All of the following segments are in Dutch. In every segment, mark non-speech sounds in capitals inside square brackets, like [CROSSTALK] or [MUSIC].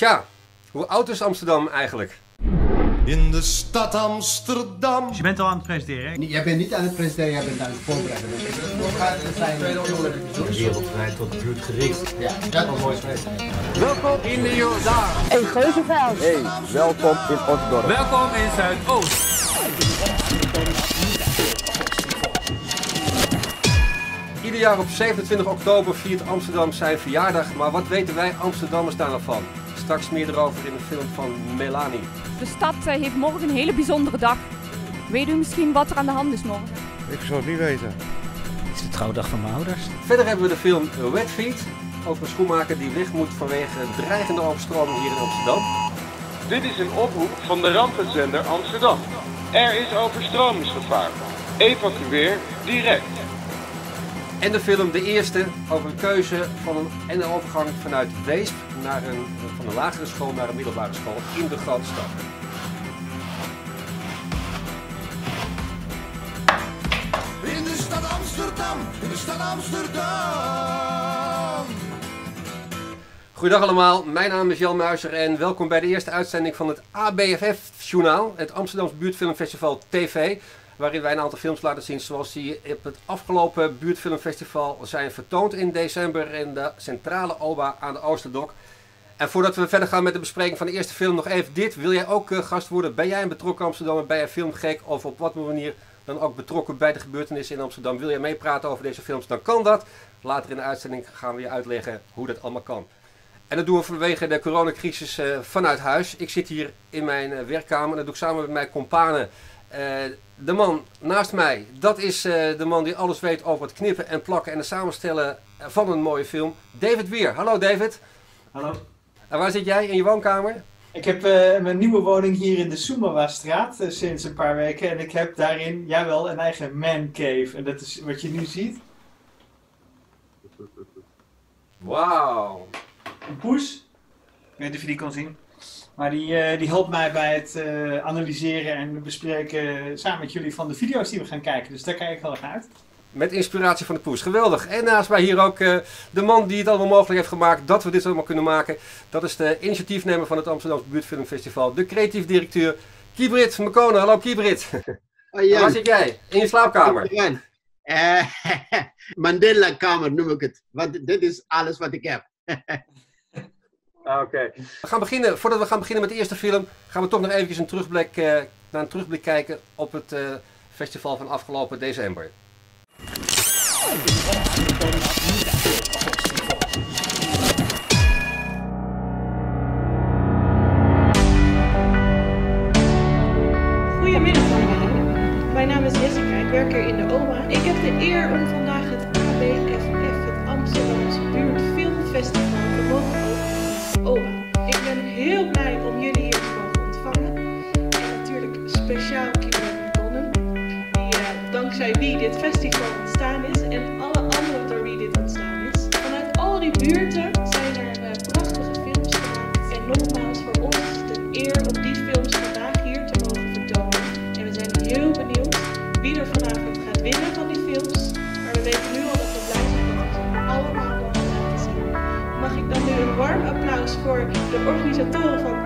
Tja, hoe oud is Amsterdam eigenlijk? In de stad Amsterdam. Dus je bent al aan het presenteren, hè? Jij bent niet aan het presenteren, jij bent aan het voorbereiden. Het zijn Wereldwijd tot buurt gericht. Ja, dat is mooi. Welkom in de Jordaan. Hey, Geuzenveld. Hey, welkom in Osdorp. Welkom in Zuidoost. Ieder jaar op 27 oktober viert Amsterdam zijn verjaardag. Maar wat weten wij Amsterdammers daar nou van? Straks meer erover in de film van Melanie. De stad eh, heeft morgen een hele bijzondere dag. Weet u misschien wat er aan de hand is morgen? Ik zou het niet weten. Het is de trouwdag van mijn ouders. Verder hebben we de film Wet Feet. Over een schoenmaker die weg moet vanwege dreigende overstroming hier in Amsterdam. Dit is een oproep van de rampenzender Amsterdam. Er is overstromingsgevaar. Evacueer direct. En de film De Eerste over een keuze van een, en de overgang vanuit Weesp naar een, van een lagere school naar een middelbare school in de grote stad. In de stad Amsterdam. In de stad Amsterdam. Goedendag allemaal, mijn naam is Jan Muizer en welkom bij de eerste uitzending van het ABFF-journaal, het Amsterdams Buurtfilmfestival TV, waarin wij een aantal films laten zien zoals die op het afgelopen Buurtfilmfestival zijn vertoond in december in de centrale OBA aan de Oosterdok. En voordat we verder gaan met de bespreking van de eerste film, nog even dit. Wil jij ook eh, gast worden? Ben jij een betrokken Amsterdammer? Ben jij filmgek? Of op wat manier dan ook betrokken bij de gebeurtenissen in Amsterdam? Wil jij meepraten over deze films? Dan kan dat. Later in de uitzending gaan we je uitleggen hoe dat allemaal kan. En dat doen we vanwege de coronacrisis eh, vanuit huis. Ik zit hier in mijn eh, werkkamer en dat doe ik samen met mijn companen. Eh, de man naast mij, dat is eh, de man die alles weet over het knippen en plakken en het samenstellen van een mooie film. David Weer. Hallo David. Hallo. En waar zit jij? In je woonkamer? Ik heb eh, mijn nieuwe woning hier in de Soemawa-straat eh, sinds een paar weken. En ik heb daarin, jawel, een eigen man cave. En dat is wat je nu ziet. Wauw. Een poes. Ik weet niet of je die kan zien. Maar die, eh, die helpt mij bij het eh, analyseren en bespreken samen met jullie van de video's die we gaan kijken. Dus daar kijk ik heel erg naar uit. Met inspiratie van de poes. Geweldig. En naast mij hier ook eh, de man die het allemaal mogelijk heeft gemaakt dat we dit allemaal kunnen maken. Dat is de initiatiefnemer van het Amsterdamse Buurtfilmfestival. De creatief directeur Kiebrit Mekone. Hallo Kiebrit. [LAUGHS] Jan. Waar zit jij? In je slaapkamer. Jan. [LAUGHS] Mandela-kamer noem ik het. Want dit is alles wat ik heb. [LAUGHS] Oké. We gaan beginnen, voordat we gaan beginnen met de eerste film, gaan we toch nog eventjes een terugblik, eh, naar een terugblik kijken op het eh, festival van afgelopen december. Dit festival ontstaan is en alle anderen door wie dit ontstaan is. Vanuit al die buurten zijn er eh, prachtige films gemaakt. En nogmaals, voor ons een eer om die films vandaag hier te mogen vertonen. En we zijn heel benieuwd wie er vanavond gaat winnen van die films. Maar we weten nu al dat we blij zijn dat we allemaal mogen laten zien. Mag ik dan nu een warm applaus voor de organisatoren van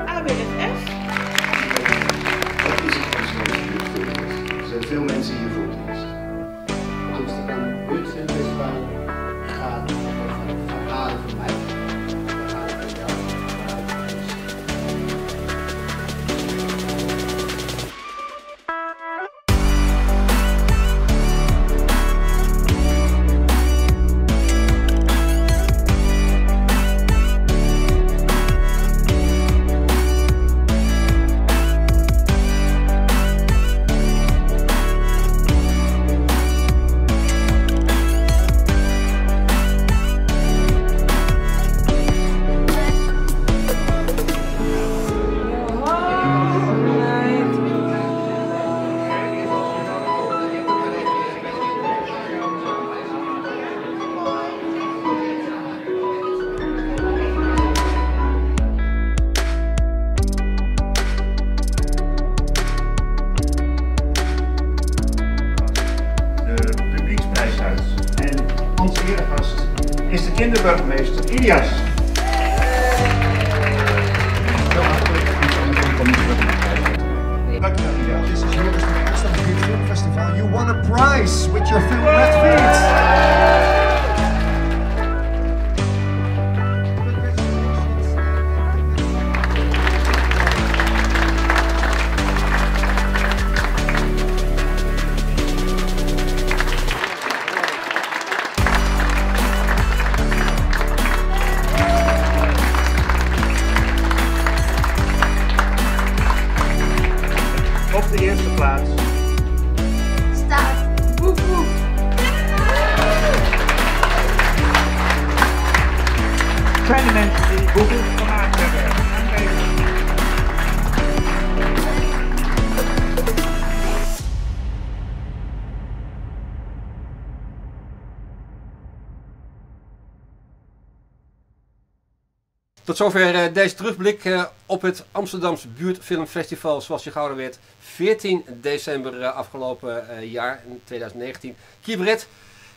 Tot zover eh, deze terugblik eh, op het Amsterdamse Buurtfilmfestival zoals je gehouden werd 14 december eh, afgelopen jaar, in 2019. Kibret.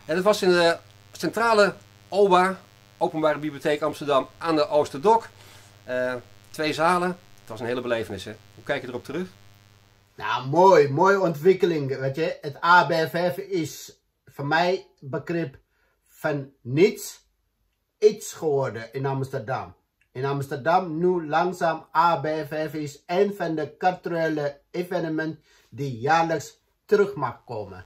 En het was in de centrale OBA, Openbare Bibliotheek Amsterdam, aan de Oosterdok. Twee zalen. Het was een hele belevenis. Hè? Hoe kijk je erop terug? Nou, mooi, mooie ontwikkeling. Weet je, het ABFF is voor mij begrip van niets iets geworden in Amsterdam. In Amsterdam nu langzaam ABFF is een van de culturele evenementen die jaarlijks terug mag komen.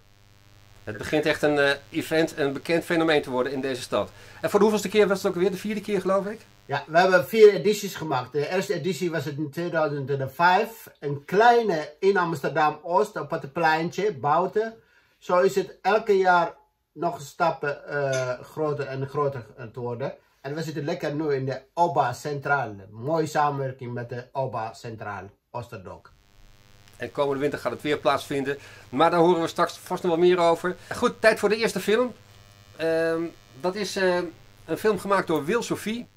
Het begint echt een eh, event, een bekend fenomeen te worden in deze stad. En voor de hoeveelste keer was het ook weer? De vierde keer geloof ik? Ja, we hebben vier edities gemaakt. De eerste editie was het in 2005. Een kleine in Amsterdam-Oost op het pleintje, buiten. Zo is het elke jaar nog stappen eh, groter en groter te worden. En we zitten lekker nu in de OBA Centraal. Mooie samenwerking met de OBA Centraal Oosterdok. En komende winter gaat het weer plaatsvinden. Maar daar horen we straks vast nog wel meer over. Goed, tijd voor de eerste film. Ehm, dat is eh, een film gemaakt door Wil Sophie.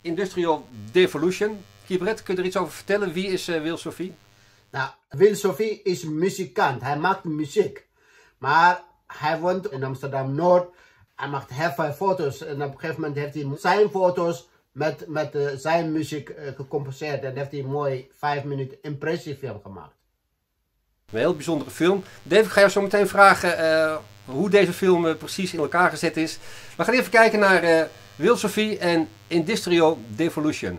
Industrial Devolution. Kibret, kun je er iets over vertellen? Wie is eh, Wil Sophie? Nou, Wil Sophie is muzikant. Hij maakt muziek. Maar hij woont in Amsterdam-Noord. Hij maakt heel veel foto's. En op een gegeven moment heeft hij zijn foto's met, met eh, zijn muziek eh, gecomposeerd. En heeft hij een mooi 5 minuten impressiefilm gemaakt. Een heel bijzondere film. Dave, ik ga jou zo meteen vragen eh, hoe deze film precies in elkaar gezet is. We gaan even kijken naar eh Wil Sophie en Industrial Devolution.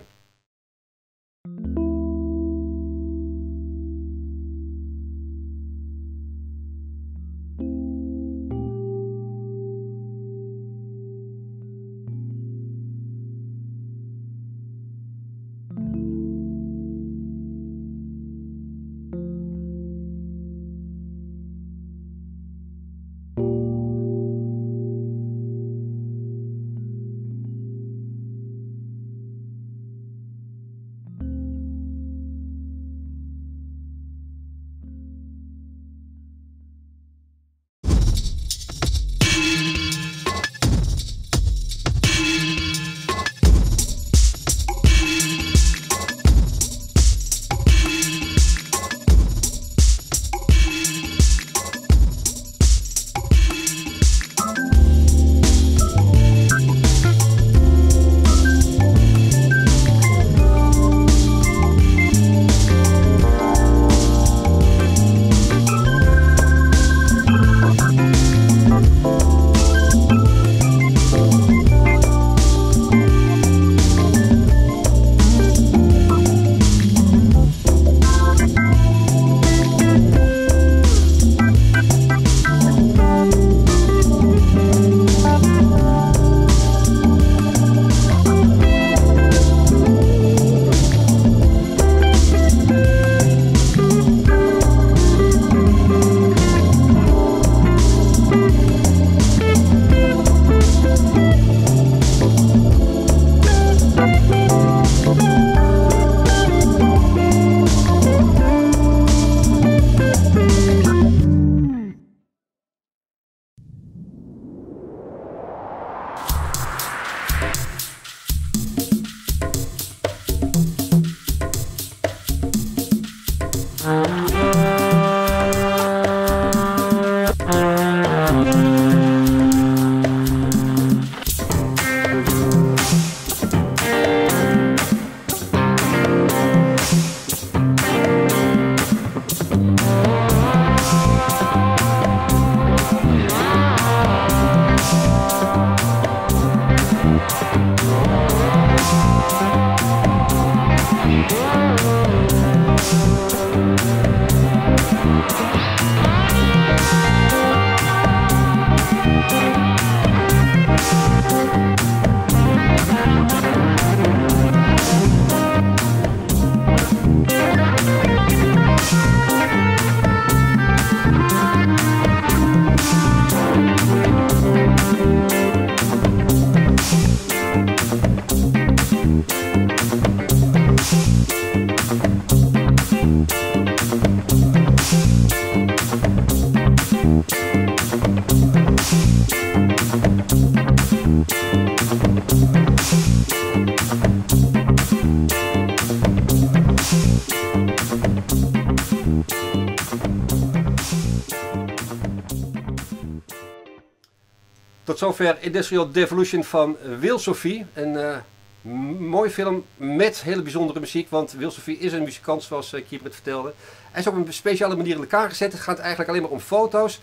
Zover Industrial Devolution van Wil Sophie. Een eh, m- mooi film met hele bijzondere muziek. Want Wil Sophie is een muzikant, zoals uh, Kieper het vertelde. Hij is op een speciale manier in elkaar gezet. Het gaat eigenlijk alleen maar om foto's.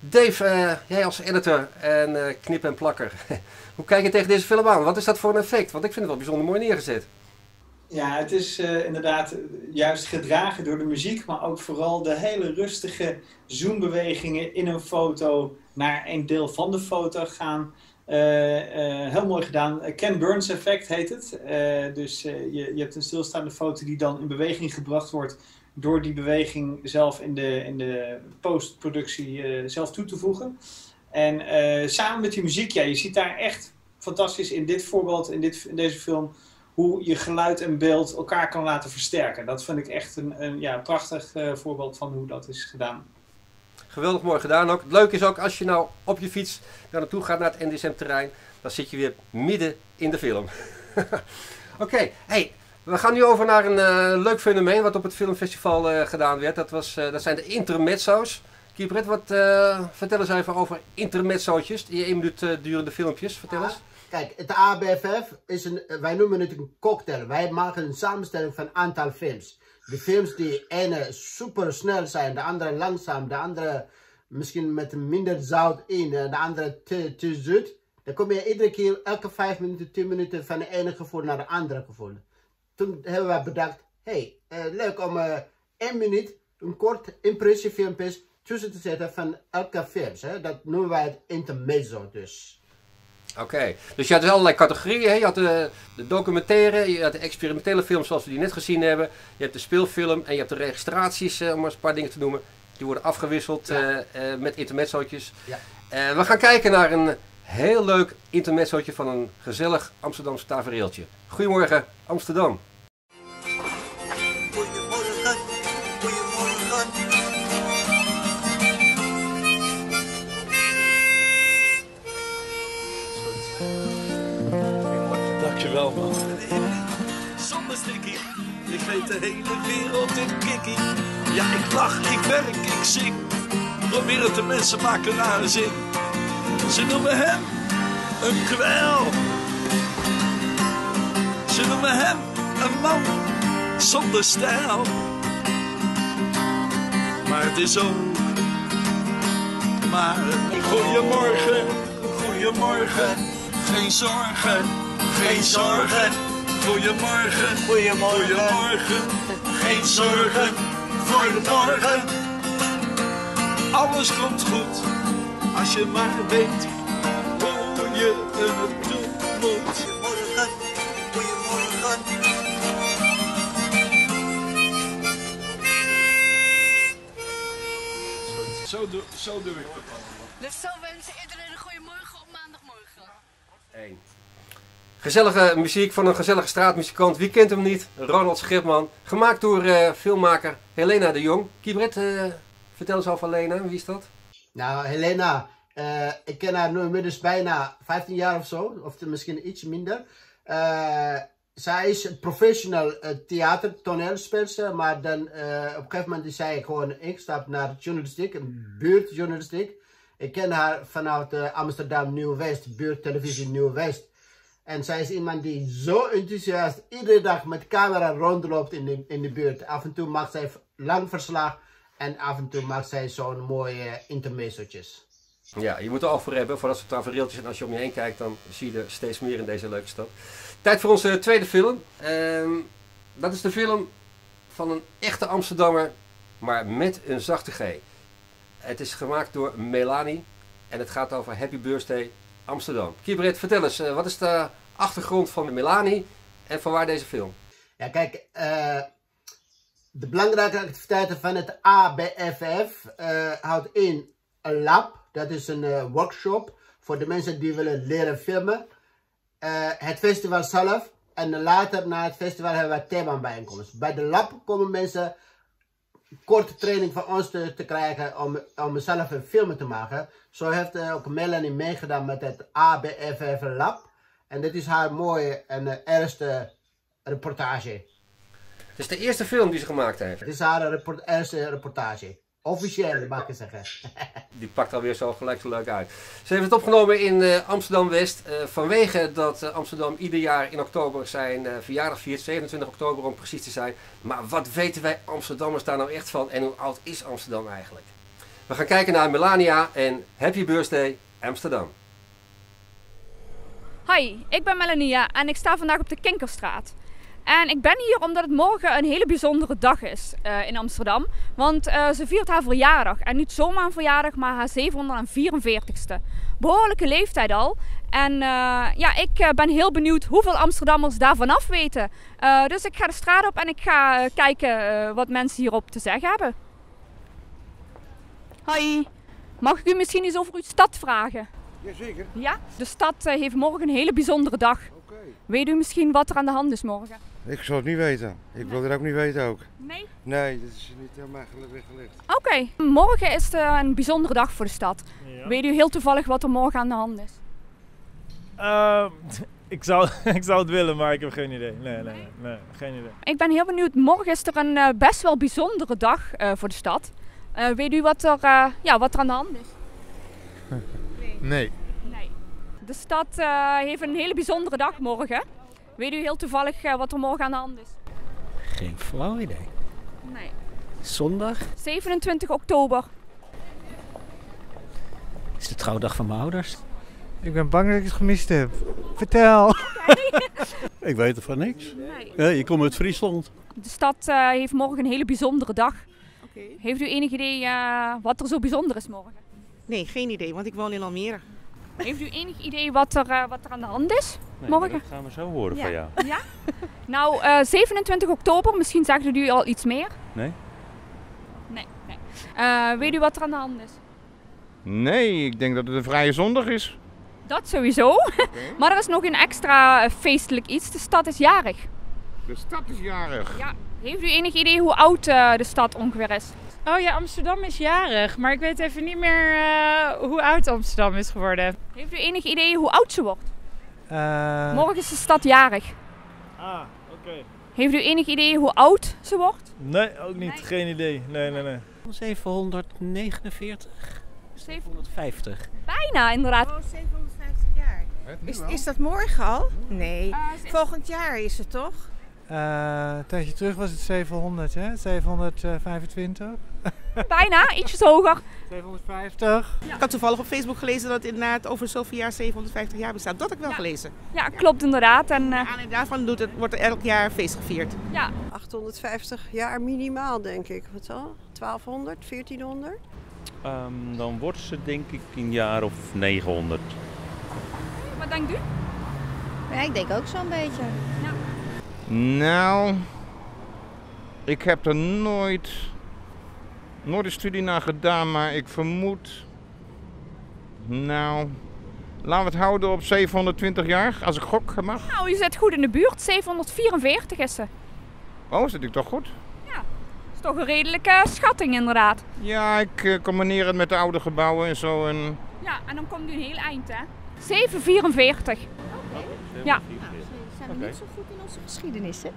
Dave, eh, jij als editor en eh, knip en plakker. [LAUGHS] Hoe kijk je tegen deze film aan? Wat is dat voor een effect? Want ik vind het wel bijzonder mooi neergezet. Ja, het is eh, inderdaad eh, juist gedragen door de muziek, maar ook vooral de hele rustige zoombewegingen in een foto naar een deel van de foto gaan. Eh, eh, heel mooi gedaan. Eh, Ken Burns effect heet het. Dus je, je hebt een stilstaande foto die dan in beweging gebracht wordt door die beweging zelf in de, in de postproductie zelf toe te voegen. En samen met die muziek, ja, je ziet daar echt fantastisch in dit voorbeeld, in, dit, in deze film, hoe je geluid en beeld elkaar kan laten versterken. Dat vind ik echt een, een ja, prachtig voorbeeld van hoe dat is gedaan. Geweldig mooi gedaan ook. Het leuke is ook als je nou op je fiets daar naartoe gaat naar het NDSM-terrein, dan zit je weer midden in de film. [LAUGHS] Oké, hey, we gaan nu over naar een eh, leuk fenomeen wat op het filmfestival eh, gedaan werd. Dat, was, eh, dat zijn de intermezzo's. Kiepret, wat vertel eens even over intermezzootjes, die één minuut durende filmpjes. Vertel eens. Kijk, het ABFF is een, wij noemen het een cocktail. Wij maken een samenstelling van een aantal films. De films die ene super snel zijn, de andere langzaam, de andere misschien met minder zout in, en de andere te, te. Dan kom je iedere keer, elke 5 minuten, 10 minuten van de ene gevoel naar de andere gevoel. Toen hebben wij bedacht, hey, eh, leuk om eh één minuut een kort impressiefilmpje tussen te zetten van elke film. Hè? Dat noemen wij het intermezzo dus. Oké, dus je had allerlei categorieën. Hè? Je had de, de documentaire, je had de experimentele films zoals we die net gezien hebben. Je hebt de speelfilm en je hebt de registraties, eh, om maar eens een paar dingen te noemen. Die worden afgewisseld eh, eh, met intermezzootjes. Ja. We gaan kijken naar een heel leuk intermezzootje van een gezellig Amsterdamse tafereeltje. Goedemorgen Amsterdam. De hele wereld in kikkie. Ja, ik lach, ik werk, ik zing. Probeer het de mensen maken naar een zin. Ze noemen hem een kwel. Ze noemen hem een man zonder stijl. Maar het is ook maar een goeiemorgen, goeiemorgen. Geen zorgen, geen zorgen. Goeiemorgen, goeiemorgen. goeiemorgen. Geen zorgen voor de morgen. Alles komt goed als je maar weet hoe je het doen moet. Goedemorgen, goedemorgen. Zo doe, zo doe ik het allemaal. Dus zo wensen iedereen een goede morgen op maandagmorgen. Eén. Gezellige muziek van een gezellige straatmuzikant. Wie kent hem niet? Ronald Schipman. Gemaakt door eh, filmmaker Helena de Jong. Kiebret, eh, vertel eens over Helena. Wie is dat? Nou, Helena, eh, ik ken haar nu inmiddels bijna 15 jaar of zo, of misschien iets minder. Eh, zij is een professional uh, theater, toneelspeelster, maar dan eh, op een gegeven moment is zij gewoon ingestapt naar journalistiek, een buurtjournalistiek. Ik ken haar vanuit eh, Amsterdam Nieuw-West, buurttelevisie Nieuw-West. En zij is iemand die zo enthousiast iedere dag met camera rondloopt in de, in de buurt. Af en toe maakt zij lang verslag en af en toe maakt zij zo'n mooie intermezzootjes. Ja, je moet er al voor hebben, voor dat soort tafereeltjes. En als je om je heen kijkt, dan zie je er steeds meer in deze leuke stad. Tijd voor onze tweede film. Ehm, dat is de film van een echte Amsterdammer, maar met een zachte G. Het is gemaakt door Melanie en het gaat over Happy Birthday Amsterdam. Kibret, vertel eens, eh, wat is de achtergrond van Melanie en van waar deze film? Ja, kijk, eh, de belangrijke activiteiten van het ABFF eh, houdt in een lab, dat is een workshop voor de mensen die willen leren filmen. Het festival zelf en later na het festival hebben we themabijeenkomst. Bij de lab komen mensen korte training van ons te, te krijgen om, om zelf een film te maken. Zo heeft eh, ook Melanie meegedaan met het ABFF lab. En dit is haar mooie en eh, eerste reportage. Het is de eerste film die ze gemaakt heeft. Het is haar report, eerste reportage. Officieel, mag ik zeggen. [LAUGHS] Die pakt alweer zo gelijk zo leuk uit. Ze heeft het opgenomen in eh, Amsterdam-West. eh, vanwege dat eh, Amsterdam ieder jaar in oktober zijn eh, verjaardag viert. 27 oktober om precies te zijn. Maar wat weten wij Amsterdammers daar nou echt van? En hoe oud is Amsterdam eigenlijk? We gaan kijken naar Melania en Happy Birthday Amsterdam. Hi, ik ben Melania en ik sta vandaag op de Kinkerstraat. En ik ben hier omdat het morgen een hele bijzondere dag is eh, in Amsterdam. Want eh, ze viert haar verjaardag. En niet zomaar een verjaardag, maar haar 744ste. Behoorlijke leeftijd al. En eh, ja, ik ben heel benieuwd hoeveel Amsterdammers daarvan af weten. Dus ik ga de straat op en ik ga kijken wat mensen hierop te zeggen hebben. Hoi, mag ik u misschien iets over uw stad vragen? Jazeker. Ja, de stad heeft morgen een hele bijzondere dag. Weet u misschien wat er aan de hand is morgen? Ik zou het niet weten. Ik wil het ook niet weten ook. Nee? Nee, dat is niet helemaal weggelegd. Oké, morgen is het een bijzondere dag voor de stad. Weet u heel toevallig wat er morgen aan de hand is? Ehm, [LAUGHS] ik, zou, [LAUGHS] ik zou het willen, maar ik heb geen idee. Nee, nee, nee, nee, geen idee. Ik ben heel benieuwd. Morgen is er een eh, best wel bijzondere dag eh, voor de stad. Eh, weet u wat er, eh, ja, wat er aan de hand is? [LAUGHS] Nee. Nee. De stad eh, heeft een hele bijzondere dag morgen. Weet u heel toevallig eh, wat er morgen aan de hand is? Geen flauw idee. Nee. Zondag 27 oktober. is de trouwdag van mijn ouders. Ik ben bang dat ik het gemist heb. Vertel. Ik weet er van niks. Nee. Ja, je komt uit Friesland. De stad eh, heeft morgen een hele bijzondere dag. Heeft u enig idee wat er zo bijzonder is morgen? Nee, geen idee, want ik woon in Almere. Heeft u enig idee wat er, eh, wat er aan de hand is morgen? dat gaan we zo horen van jou. Ja? Nou, eh, 27 oktober, misschien zegt u al iets meer. Nee? Nee. nee. Eh, weet u wat er aan de hand is? Nee, ik denk dat het een vrije zondag is. Dat sowieso. [LAUGHS] maar er is nog een extra feestelijk iets. De stad is jarig. De stad is jarig. Ja. Heeft u enig idee hoe oud eh, de stad ongeveer is? Oh ja, Amsterdam is jarig, maar ik weet even niet meer eh, hoe oud Amsterdam is geworden. Heeft u enig idee hoe oud ze wordt? Eh, Morgen is de stad jarig. Ah, oké. Heeft u enig idee hoe oud ze wordt? Nee, ook niet. Geen idee. Nee, nee, nee. 749? 750. Bijna, inderdaad. Oh, 750 jaar. Is, is dat morgen al? Nee. Volgend jaar is het toch? Eh, een tijdje terug was het 700, hè? 725. Bijna, ietsjes hoger. 750. Ik had toevallig op Facebook gelezen dat het inderdaad over zoveel jaar 750 jaar bestaat. Dat heb ik wel gelezen. Ja, klopt inderdaad. En, uh, en daarvan doet het, wordt er elk jaar feest gevierd. Ja. 850 jaar minimaal, denk ik. Wat zo? 1200, 1400? Ehm, dan wordt ze denk ik een jaar of 900. Wat denkt u? Ja, ik denk ook zo'n beetje. Ja. Nou, ik heb er nooit, nooit een studie naar gedaan, maar ik vermoed. Nou, laten we het houden op 720 jaar, als ik gok mag. Nou, je zit goed in de buurt. 744 is ze. Oh, zit ik toch goed? Dat is toch een redelijke schatting inderdaad. Ja, ik eh, combineer het met de oude gebouwen en zo. En... Ja, en dan komt u een heel eind hè. 744. Ja. Zijn we niet zo goed in onze geschiedenis, hè?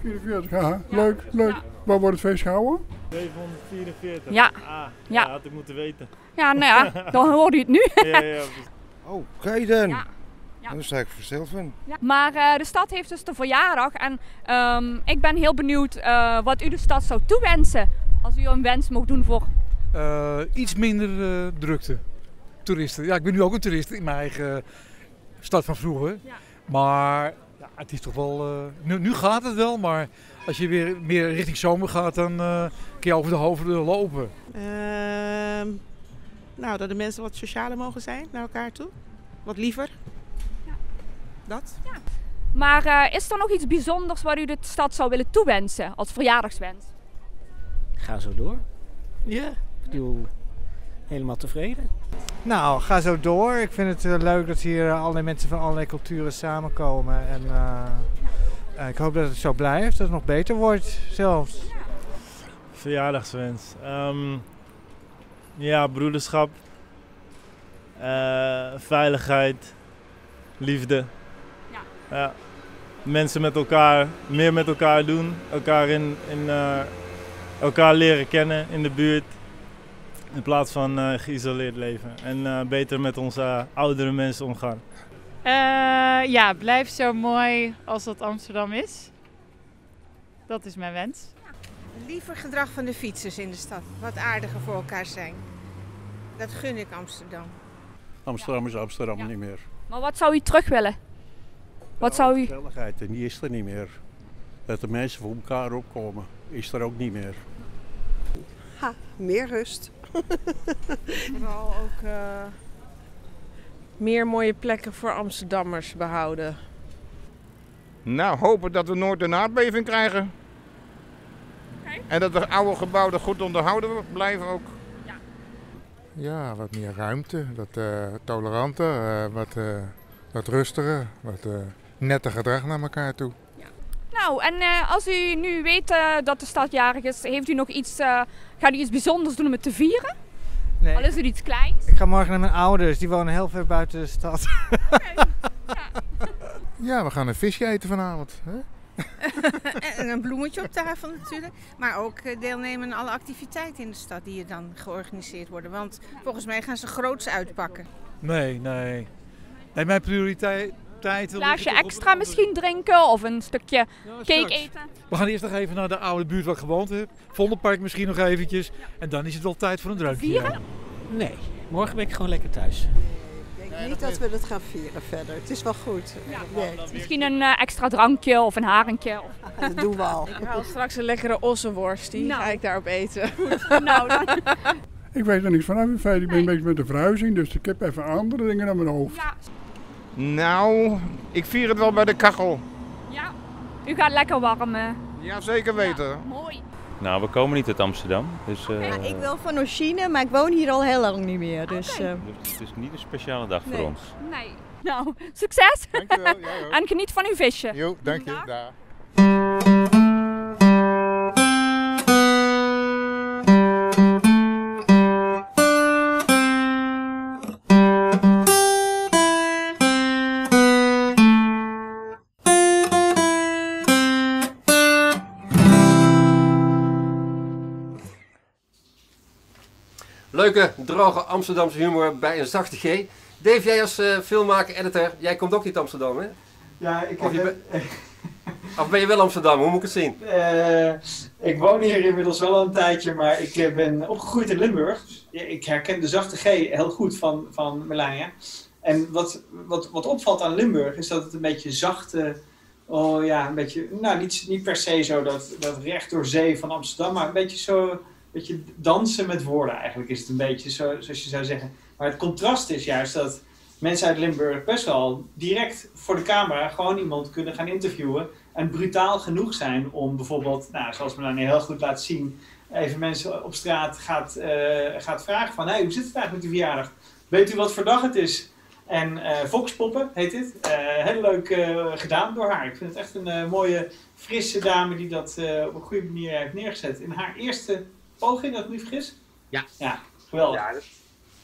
44, ja. Leuk, leuk. Waar wordt het feest gehouden? 744. Ja. Ah, Ja. ja. had ik moeten weten. Ja, nou ja, [LAUGHS] dan hoorde u het nu. ja, ja. [LAUGHS] Oh, dan. Ja. Ja. Daar sta ik versteld van. Ja. Maar eh, de stad heeft dus de verjaardag en ehm, ik ben heel benieuwd eh, wat u de stad zou toewensen. Als u een wens mocht doen voor... Eh, iets minder eh, drukte. Toeristen. Ja, ik ben nu ook een toerist in mijn eigen stad van vroeger. Maar ja, het is toch wel. eh, nu, nu gaat het wel, maar als je weer meer richting zomer gaat, dan eh, kun je over de hoofden lopen. Ehm, nou, dat de mensen wat socialer mogen zijn naar elkaar toe. Wat liever. Dat. Maar eh, is er nog iets bijzonders wat u de stad zou willen toewensen als verjaardagswens? Ga zo door. Ja, ik bedoel, helemaal tevreden. Nou, ga zo door. Ik vind het eh, leuk dat hier eh, allerlei mensen van allerlei culturen samenkomen. En eh, ik hoop dat het zo blijft, dat het nog beter wordt zelfs. Verjaardagswens. Ehm, ja, broederschap. eh, veiligheid. Liefde. Ja. Mensen met elkaar, meer met elkaar doen. Elkaar in, in, eh, elkaar leren kennen in de buurt. In plaats van eh, geïsoleerd leven. En eh, beter met onze oudere mensen omgaan. Eh, ja, blijf zo mooi als dat Amsterdam is. Dat is mijn wens. Liever gedrag van de fietsers in de stad. Wat aardiger voor elkaar zijn. Dat gun ik Amsterdam. Amsterdam is Amsterdam niet meer. Maar wat zou u terug willen? Wat zou u... Gezelligheid, en die is er niet meer. Dat de mensen voor elkaar opkomen, is er ook niet meer. Ha, meer rust. [LAUGHS] Vooral ook eh, meer mooie plekken voor Amsterdammers behouden. Nou, hopen dat we nooit een aardbeving krijgen. En dat de oude gebouwen goed onderhouden blijven ook. Ja, wat meer ruimte, wat eh, toleranter, eh, wat, eh, wat rustiger, wat eh, netter gedrag naar elkaar toe. Nou, en eh, als u nu weet eh, dat de stad jarig is, heeft u nog iets, eh, gaat u iets bijzonders doen om het te vieren? Nee. Al is het iets kleins? Ik ga morgen naar mijn ouders, die wonen heel ver buiten de stad. Ja, we gaan een visje eten vanavond. Hè? [LAUGHS] en een bloemetje op tafel natuurlijk. Maar ook deelnemen aan alle activiteiten in de stad die er dan georganiseerd worden. Want volgens mij gaan ze groots uitpakken. Nee, nee. Nee, mijn prioriteit... Een glaasje extra misschien drinken of een stukje cake eten? We gaan eerst nog even naar de oude buurt waar ik gewoond heb. Vondelpark misschien nog eventjes. En dan is het wel tijd voor een drankje. Vieren? Nee, morgen ben ik gewoon lekker thuis. Ik denk niet dat we dat gaan vieren verder. Het is wel goed. Nee. Misschien een eh, extra drankje of een haringje. Of... Dat doen we al. [LAUGHS] Ik haal straks een lekkere ossenworst, die Nou. ga ik daarop eten. [LAUGHS] nou, dan. [LAUGHS] Ik weet er niks van af in feite. Ik ben een beetje met de verhuizing, dus ik heb even andere dingen aan mijn hoofd. Nou, ik vier het wel bij de kachel. Ja, u gaat lekker warm. eh. Ja, zeker weten. mooi. Nou, we komen niet uit Amsterdam. Dus, eh, Ja, ik wil van Oshine, maar ik woon hier al heel lang niet meer. Dus, eh, dus het is niet een speciale dag Nee. voor ons. Nee. Nou, [LAUGHS] succes! Dankjewel, ook. [LAUGHS] en geniet van uw visje. Jo, dank je. Dag. Leuke, droge Amsterdamse humor bij een zachte G. Dave, jij als eh, filmmaker, editor, jij komt ook niet uit Amsterdam, hè? Ja, ik Of, bent- [LAUGHS] of ben je wel Amsterdam? Hoe moet ik het zien? Eh, ik woon hier inmiddels wel al een tijdje, maar ik eh, ben opgegroeid in Limburg. Ik herken de zachte G heel goed van, van Melania. En wat, wat, wat opvalt aan Limburg is dat het een beetje zachte, oh ja, een beetje, nou niet, niet per se zo dat, dat recht door zee van Amsterdam, maar een beetje zo, een beetje dansen met woorden eigenlijk is het een beetje, zo, zoals je zou zeggen. Maar het contrast is juist dat mensen uit Limburg best wel direct voor de camera gewoon iemand kunnen gaan interviewen. En brutaal genoeg zijn om bijvoorbeeld, nou, zoals Melanie heel goed laat zien, even mensen op straat gaat, eh, gaat vragen van, hey, hoe zit het eigenlijk met de verjaardag? Weet u wat voor dag het is? En eh Voxpoppen heet dit. Eh, heel leuk gedaan door haar. Ik vind het echt een mooie, frisse dame die dat op een goede manier heeft neergezet. In haar eerste poging, dat ik me niet vergis? Ja. Ja, geweldig.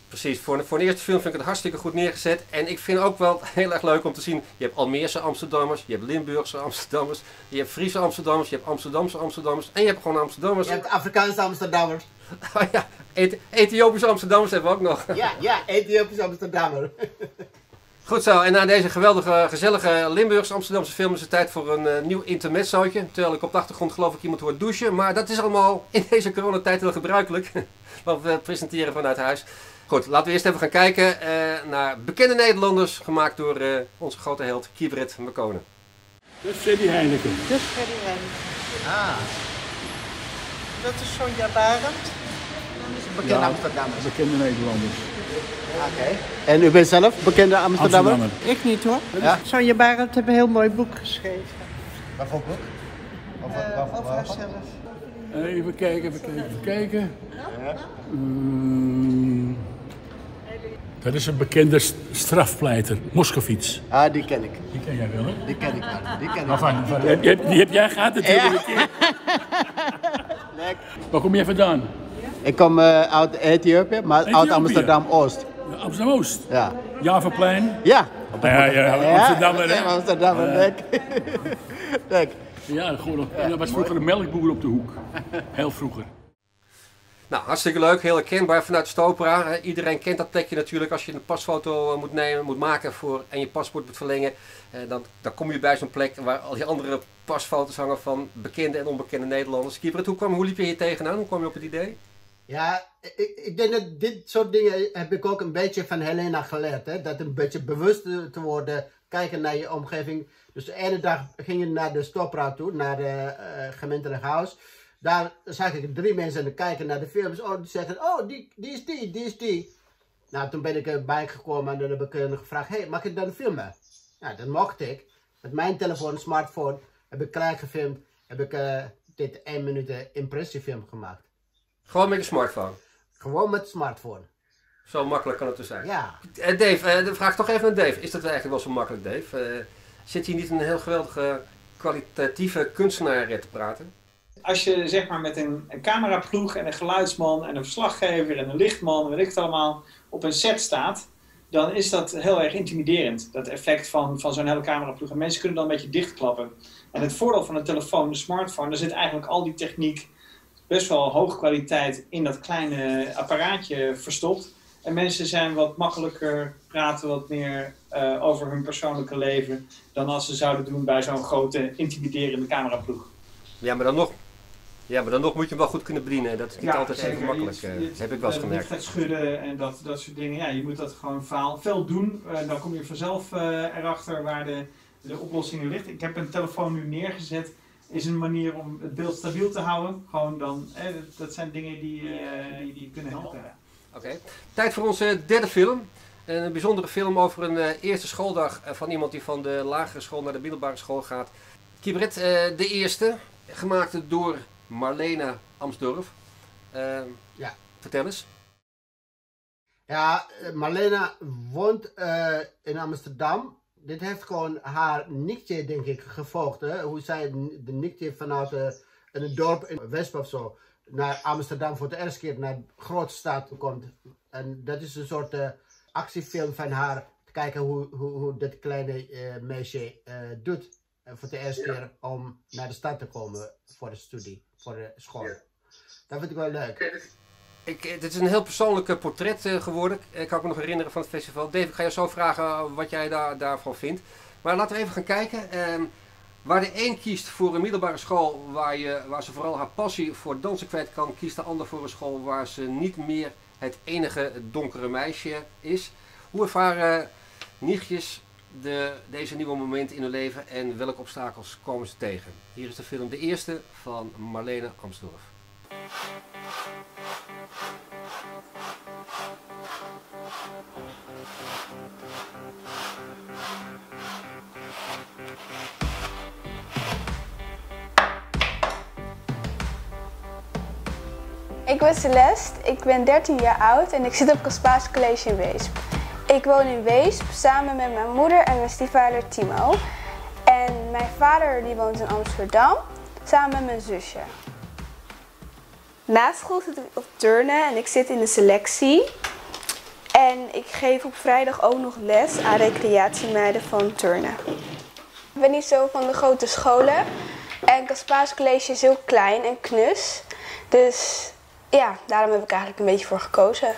Precies, voor, voor een eerste film vind ik het hartstikke goed neergezet. En ik vind ook wel [LAUGHS] heel erg leuk om te zien. Je hebt Almeerse Amsterdammers, je hebt Limburgse Amsterdammers, je hebt Friese Amsterdammers, je hebt Amsterdamse Amsterdammers en je hebt gewoon Amsterdammers. Je hebt Afrikaanse Amsterdammers. Oh [LAUGHS] ja, Eth- Ethiopische Amsterdammers hebben we ook nog. Ja, ja, Ethiopische Amsterdammer. [LAUGHS] Goed zo, en na deze geweldige, gezellige Limburgse Amsterdamse film is het tijd voor een eh, nieuw intermezzootje. Terwijl ik op de achtergrond geloof ik iemand hoor douchen. Maar dat is allemaal in deze coronatijd heel gebruikelijk. [LAUGHS] Want we presenteren vanuit huis. Goed, laten we eerst even gaan kijken eh, naar bekende Nederlanders. Gemaakt door eh, onze grote held Kiebrit McKonen. Dat is Freddy Heineken. Dus Freddy Heineken. Ah. Dat is Sonja Barend. Bekende Ja, Amsterdammer. Bekende Nederlanders. Oké. En u bent zelf bekende Amsterdammer? Amsterdammer. Ik niet hoor. Ja. Sonja Barend heeft een heel mooi boek geschreven. Wat voor boek? Eh, over haarzelf. Even kijken, even kijken, even kijken. Mm, dat is een bekende st- strafpleiter, Moskovits. Ah, die ken ik. Die ken jij wel, hè? Die ken ik wel. Die ken ik Maar van, van, die, heb, die heb jij gehad natuurlijk. [LAUGHS] Leuk. Waar kom jij vandaan? Ik kom eh, uit Ethiopië, maar uit? Amsterdam-Oost. Amsterdam-Oost? Ja. Javaplein? Ja. Ja, ja, Amsterdammer, hè? Ja, Amsterdammer, leuk. leuk. Ja, gewoon [LAUGHS] op, dat was vroeger een melkboer op de hoek. Heel vroeger. Nou, hartstikke leuk, heel herkenbaar vanuit Stopera. Iedereen kent dat plekje natuurlijk als je een pasfoto eh, moet nemen, moet maken voor, en je paspoort moet verlengen. Eh, dan, dan kom je bij zo'n plek waar al die andere pasfoto's hangen van bekende en onbekende Nederlanders. Kiebert, hoe, kwam, hoe liep je hier tegenaan? Hoe kwam je op het idee? Ja, ik, ik denk dat dit soort dingen heb ik ook een beetje van Helena geleerd. Hè? Dat een beetje bewust te worden, kijken naar je omgeving. Dus de ene dag ging je naar de stopraad toe, naar de uh, gemeentelijk huis. Daar zag ik drie mensen kijken naar de films. Oh, die zeggen, oh, die, die is die, die is die. Nou, toen ben ik erbij gekomen en dan heb ik gevraagd, hey, mag ik dan filmen? Ja, dat mocht ik. Met mijn telefoon, smartphone, heb ik klein gefilmd. Heb ik uh, dit 1 minuut impressiefilm gemaakt. Gewoon met je smartphone? Gewoon met de smartphone. Zo makkelijk kan het dus zijn. Ja. Uh, Dave, uh, vraag toch even aan Dave. Is dat eigenlijk wel zo makkelijk, Dave? zit hier niet een heel geweldige kwalitatieve kunstenaar te praten? Als je zeg maar met een, een cameraploeg en een geluidsman en een verslaggever en een lichtman, weet ik het allemaal, op een set staat, dan is dat heel erg intimiderend. Dat effect van, van zo'n hele cameraploeg. En mensen kunnen dan een beetje dichtklappen. En het voordeel van de telefoon, de smartphone, daar zit eigenlijk al die techniek best wel hoge kwaliteit in dat kleine apparaatje verstopt. En mensen zijn wat makkelijker, praten wat meer uh, over hun persoonlijke leven dan als ze zouden doen bij zo'n grote, intimiderende cameraploeg. Ja, maar dan nog, ja, maar dan nog moet je hem wel goed kunnen bedienen. Dat is niet altijd zo gemakkelijk, uh, heb ik wel eens gemerkt. Het schudden en dat, dat soort dingen. Ja, je moet dat gewoon veel, veel doen. Uh, dan kom je vanzelf erachter waar de, de oplossingen ligt. Ik heb een telefoon nu neergezet is een manier om het beeld stabiel te houden. Gewoon dan, eh, dat zijn dingen die, uh, die, die kunnen helpen. Oké, tijd voor onze derde film. Een bijzondere film over een uh, eerste schooldag van iemand die van de lagere school naar de middelbare school gaat. Kibret, de eerste, gemaakt door Marlena Amsdorf. ja. Vertel eens. Ja, Marlena woont in Amsterdam dit heeft gewoon haar nichtje, denk ik, gevolgd. Hè? Hoe zij de nichtje vanuit uh, een dorp in Wesp of zo naar Amsterdam voor de eerste keer naar de grote stad komt. En dat is een soort uh, actiefilm van haar. Te kijken hoe, hoe, hoe dat kleine uh, meisje doet. voor de eerste keer om naar de stad te komen voor de studie, voor de school. Dat vind ik wel leuk. Ik, dit is een heel persoonlijk portret uh, geworden. Ik kan me nog herinneren van het festival. Dave, ik ga je zo vragen wat jij daar, daarvan vindt. Maar laten we even gaan kijken. Uh, waar de een kiest voor een middelbare school waar, je, waar ze vooral haar passie voor dansen kwijt kan, kiest de ander voor een school waar ze niet meer het enige donkere meisje is. Hoe ervaren nichtjes de, deze nieuwe momenten in hun leven en welke obstakels komen ze tegen? Hier is de film De Eerste van Marlene Amsdorf. Ik ben Celeste, ik ben 13 jaar oud en ik zit op Caspaas College in Weesp. Ik woon in Weesp samen met mijn moeder en mijn stiefvader Timo. En mijn vader die woont in Amsterdam samen met mijn zusje. Na school zit ik op turnen en ik zit in de selectie. En ik geef op vrijdag ook nog les aan recreatiemeiden van turnen. Ik ben niet zo van de grote scholen. En Caspaas College is heel klein en knus. Dus ja, daarom heb ik eigenlijk een beetje voor gekozen.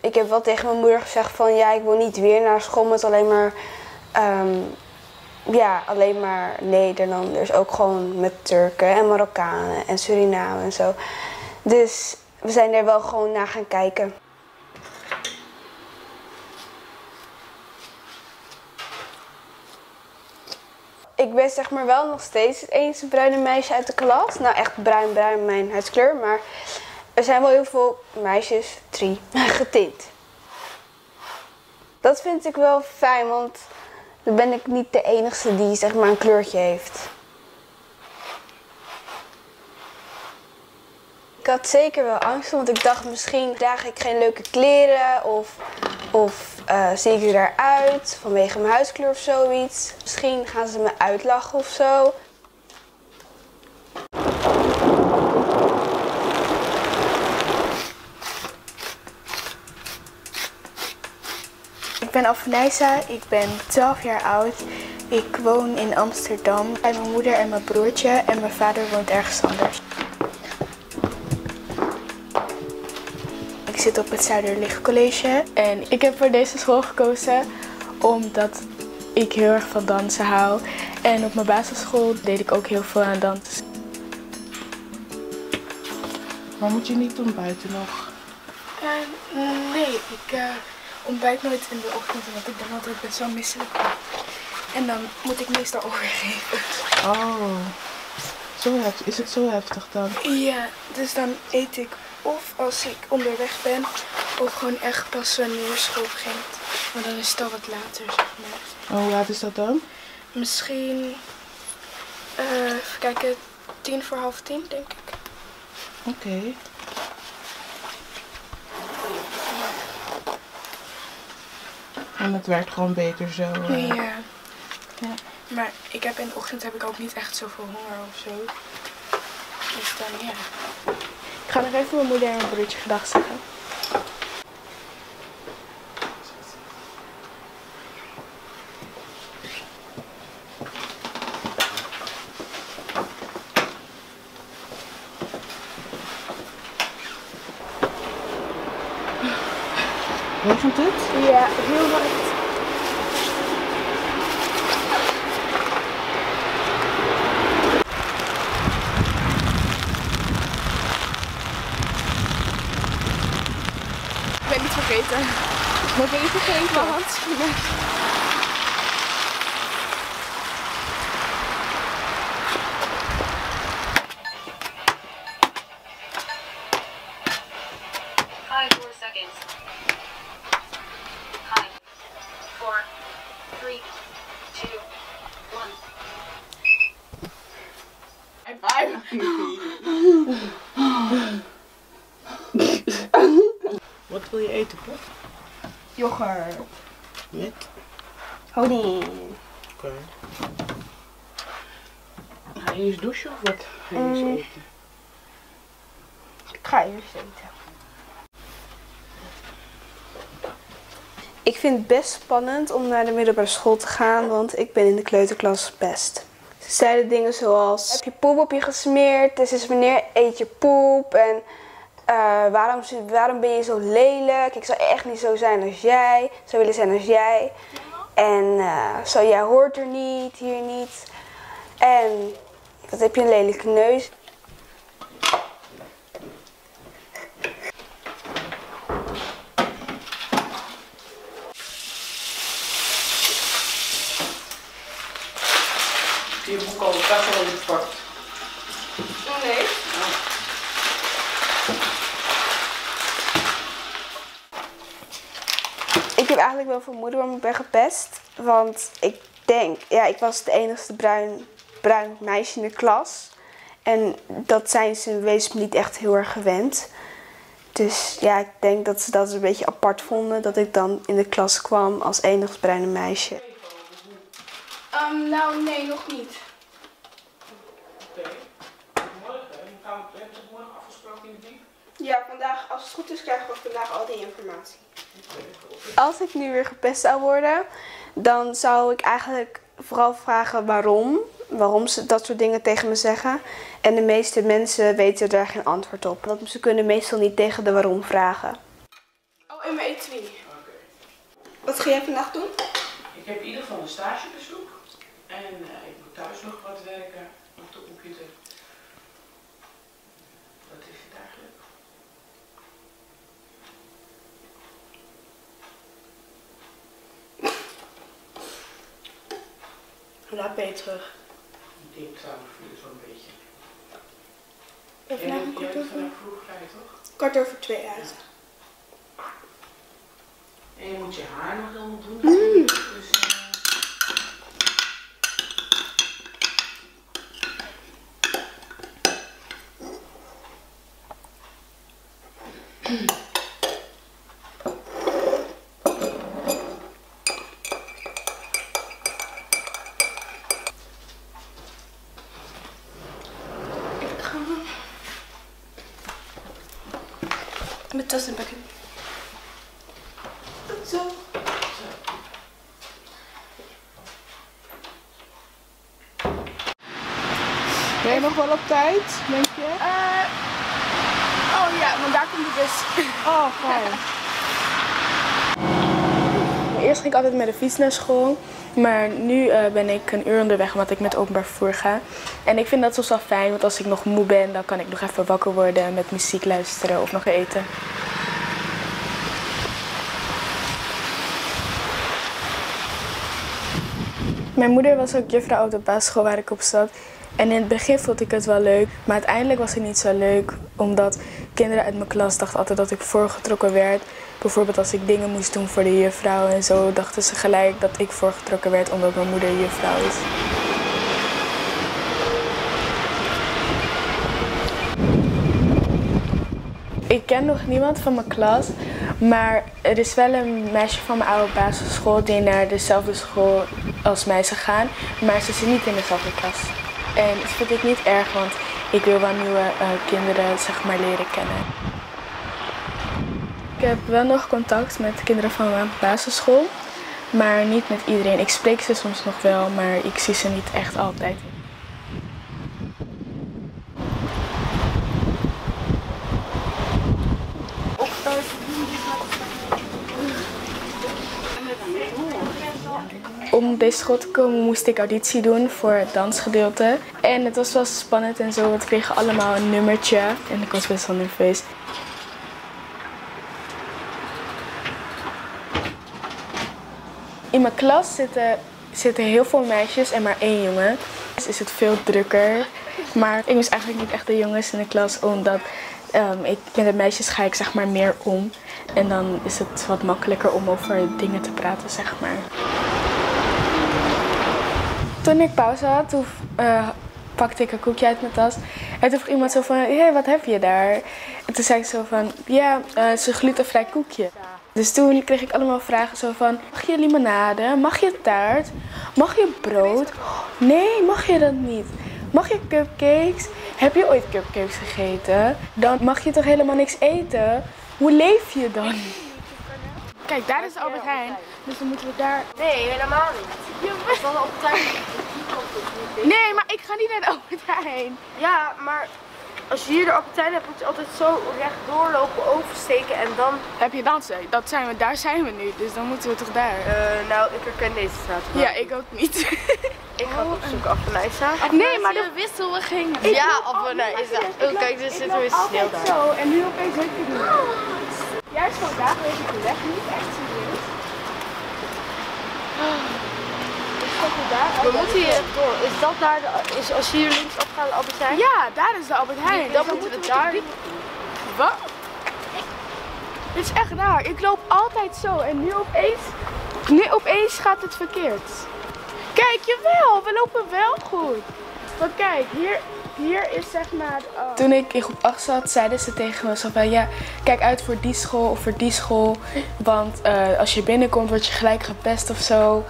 Ik heb wel tegen mijn moeder gezegd van ja, ik wil niet weer naar school met alleen maar, um, ja, alleen maar Nederlanders. Ook gewoon met Turken en Marokkanen en Suriname en zo. Dus we zijn er wel gewoon naar gaan kijken. ik ben zeg maar wel nog steeds het enige bruine meisje uit de klas. Nou, echt bruin, bruin, mijn huidskleur. Maar er zijn wel heel veel meisjes, drie, [LAUGHS] getint. Dat vind ik wel fijn, want dan ben ik niet de enige die zeg maar een kleurtje heeft. Ik had zeker wel angst, want ik dacht misschien draag ik geen leuke kleren of, of uh, zie ik eruit vanwege mijn huidskleur of zoiets. Misschien gaan ze me uitlachen of zo. Ik ben Afnijsa, ik ben 12 jaar oud Ik woon in Amsterdam bij mijn moeder en mijn broertje en mijn vader woont ergens anders. Ik zit op het Zuiderlicht College en ik heb voor deze school gekozen omdat ik heel erg van dansen hou. En op mijn basisschool deed ik ook heel veel aan dans. Maar moet je niet doen buiten nog? Eh, nee, ik eh, ontbijt nooit in de ochtend, want ik ben altijd best wel misselijk. En dan moet ik meestal overgeven. Oh, zo is het zo heftig dan? Ja, dus dan eet ik of als ik onderweg ben, of gewoon echt pas wanneer school begint. Maar dan is het al wat later, zeg maar. Oh, hoe laat is dat dan? Misschien, eh even kijken, tien voor half tien, denk ik. Oké. En het werkt gewoon beter zo. eh. Ja. Maar ik heb in de ochtend heb ik ook niet echt zoveel honger of zo. Dus dan ja. Ik ga nog even mijn moeder en mijn broertje gedag zeggen. Regent het? Ja, heel hard. Ik ben niet vergeten. Wat ben je vergeten? Mijn handschoenen. Vind het best spannend om naar de middelbare school te gaan, want ik ben in de kleuterklas best. Ze zeiden dingen zoals, heb je poep op je gesmeerd? Dus is wanneer eet je poep? En eh, waarom, waarom ben je zo lelijk? Ik zou echt niet zo zijn als jij. Zou willen zijn als jij. En eh, zo, jij hoort er niet, hier niet. En wat heb je een lelijke neus? Je boek al de kast al gepakt. Nee. Ik heb eigenlijk wel vermoeden waarom ik ben gepest. Want ik denk, ja, ik was het enigste bruin, bruin meisje in de klas. En dat zijn ze wees niet echt heel erg gewend. Dus ja, ik denk dat ze dat een beetje apart vonden dat ik dan in de klas kwam als enigste bruine meisje. nou, nee, nog niet. Oké. Morgen, gaan we, morgen afgesproken in de diep? Ja, vandaag, als het goed is, krijgen we vandaag al die informatie. Als ik nu weer gepest zou worden, dan zou ik eigenlijk vooral vragen waarom. Waarom ze dat soort dingen tegen me zeggen. En de meeste mensen weten daar geen antwoord op. Want ze kunnen meestal niet tegen de waarom vragen. Oh, en mijn etui. Wat ga jij vandaag doen? Ik heb in ieder geval een stagebezoek. En eh, ik moet thuis nog wat werken op de computer. Dat is het eigenlijk. Hoe laat ben je terug? Ik denk 12 uur zo'n beetje. Ben je vandaag bent over? vroeg vrij, toch? Kwart over twee uit. En je moet je haar nog helemaal doen. Mm. Dus, nog wel op tijd, denk je? oh ja, want daar komt de bus. [LAUGHS] Oh, fijn. Eerst ging ik altijd met de fiets naar school. Maar nu eh, ben ik een uur onderweg omdat ik met openbaar vervoer ga. En ik vind dat soms wel fijn, want als ik nog moe ben, dan kan ik nog even wakker worden en met muziek luisteren of nog eten. Mijn moeder was ook juffrouw op de basisschool waar ik op zat. En in het begin vond ik het wel leuk, maar uiteindelijk was het niet zo leuk. Omdat kinderen uit mijn klas dachten altijd dat ik voorgetrokken werd. Bijvoorbeeld als ik dingen moest doen voor de juffrouw en zo, dachten ze gelijk dat ik voorgetrokken werd omdat mijn moeder juffrouw is. Ik ken nog niemand van mijn klas, maar er is wel een meisje van mijn oude basisschool die naar dezelfde school als mij is gegaan, maar ze zit niet in dezelfde klas. En dat vind ik niet erg, want ik wil wel nieuwe eh, kinderen zeg maar, leren kennen. Ik heb wel nog contact met kinderen van mijn basisschool, maar niet met iedereen. Ik spreek ze soms nog wel, maar ik zie ze niet echt altijd. Om deze school te komen moest ik auditie doen voor het dansgedeelte. En het was wel spannend en zo, we kregen allemaal een nummertje. En ik was best wel nerveus. In mijn klas zitten, zitten heel veel meisjes en maar één jongen. Dus is het veel drukker. Maar ik mis eigenlijk niet echt de jongens in de klas, omdat ehm, ik, met de meisjes ga ik zeg maar meer om. En dan is het wat makkelijker om over dingen te praten, zeg maar. Toen ik pauze had, toen eh, pakte ik een koekje uit mijn tas. En toen vroeg iemand zo van, hé, wat heb je daar? En toen zei ik zo van, ja, eh, het is een glutenvrij koekje. Dus toen kreeg ik allemaal vragen zo van, mag je limonade? Mag je taart? Mag je brood? Nee, mag je dat niet? Mag je cupcakes? Heb je ooit cupcakes gegeten? Dan mag je toch helemaal niks eten? Hoe leef je dan? Kijk, daar is Albert Heijn. Dus dan moeten we daar... Nee, helemaal niet. Albert Heijn. Nee, maar ik ga niet naar de Albert Heijn. Ja, maar als je hier de Albert Heijn hebt, moet je altijd zo recht doorlopen, oversteken en dan... Heb je dansen? Dat zijn we, daar zijn we nu, dus dan moeten we toch daar? Eh, nou, ik herken deze straat wel. Ja, ik ook niet. [LAUGHS] Ik ga het opzoeken, Afanaisa. Nee, maar de wissel, we gingen. Ik Ja, Afanaisa. ik Oh, kijk, loop- er ik zit loop weer sneeuw daar. zo en nu opeens weet ik het niet. Juist vandaag weet ik de weg niet, echt serieus. Ik stap er daar We moeten hier door. Is dat daar, de, is, als je hier links afgaat, de Albert Heijn? Ja, daar is de Albert Heijn. Dan moeten we daar. Wat? Dit is echt raar. Ik loop altijd zo en nu opeens, nu opeens gaat het verkeerd. Kijk, jawel, we lopen wel goed. Maar kijk, hier, hier is zeg maar... Toen ik in groep 8 zat, zeiden ze tegen me zo van... Ja, kijk uit voor die school of voor die school. Want eh, als je binnenkomt, word je gelijk gepest of zo.